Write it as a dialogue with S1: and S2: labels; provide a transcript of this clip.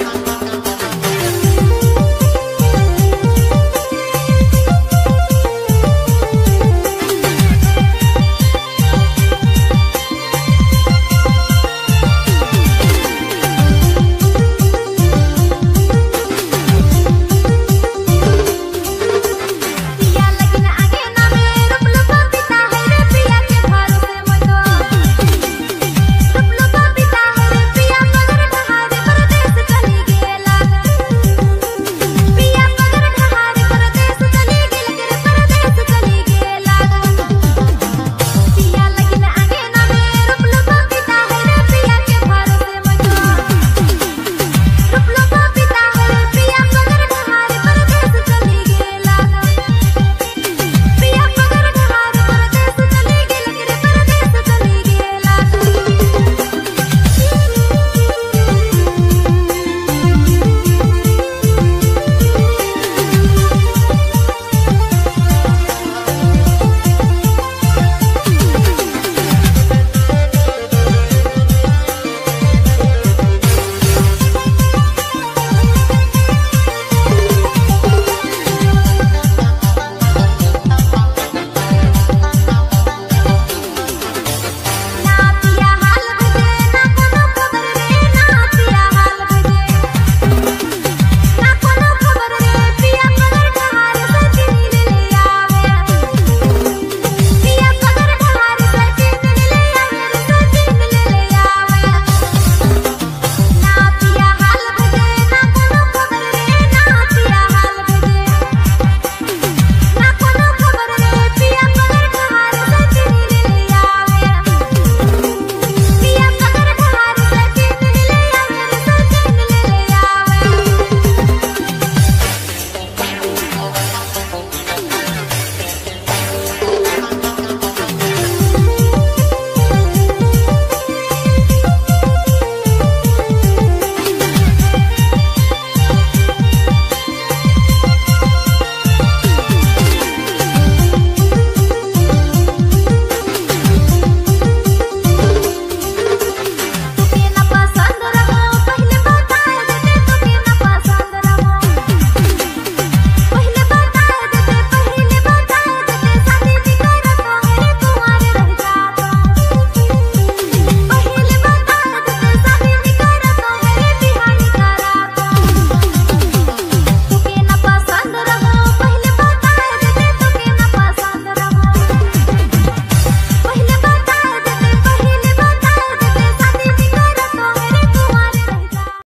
S1: Gracias.